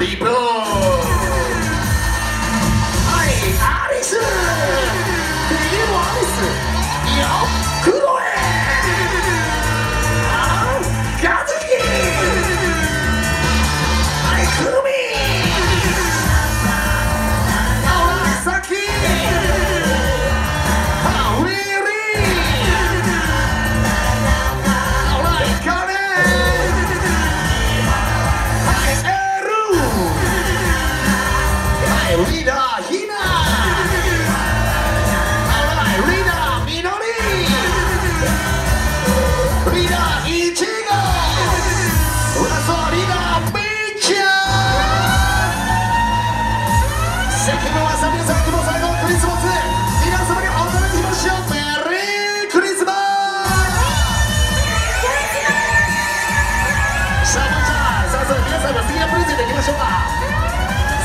Rebuild! Hi, Addison! ん世間はさ皆さん今日も最後のクリスマス皆様にお届けしましょうメリークリスマスさあまずはさあそれ皆さんの素敵なプレゼントいきましょうか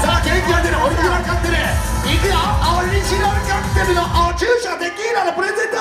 さあ元気が出るオリジナルカクテルいくよオリジナルカクテルのお注射テキーラのプレゼント